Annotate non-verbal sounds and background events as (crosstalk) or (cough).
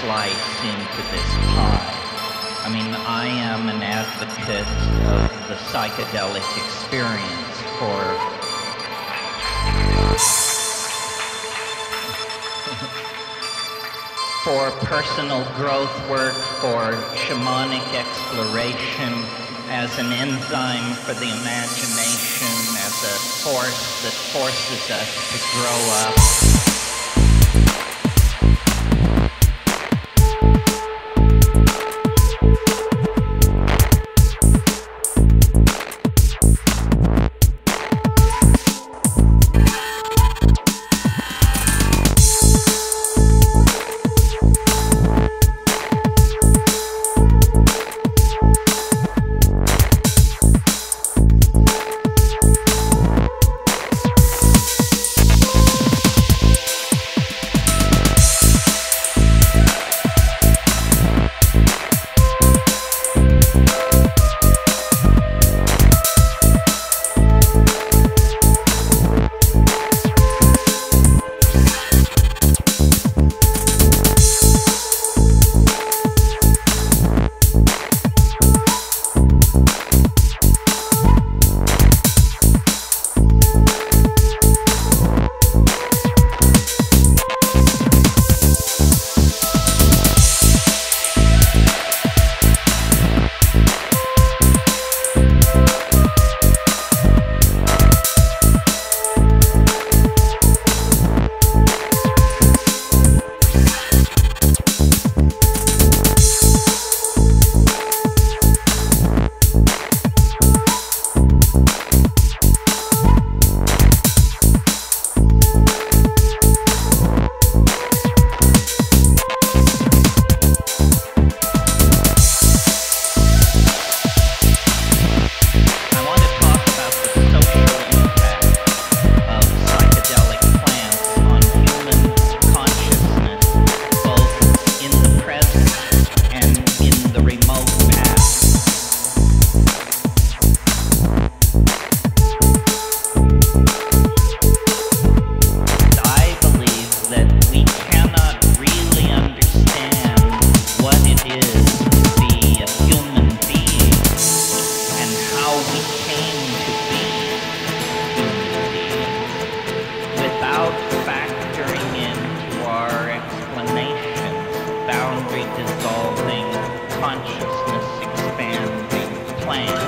slice into this pie. I mean, I am an advocate of the psychedelic experience for (laughs) for personal growth work, for shamanic exploration, as an enzyme for the imagination, as a force that forces us to grow up. time.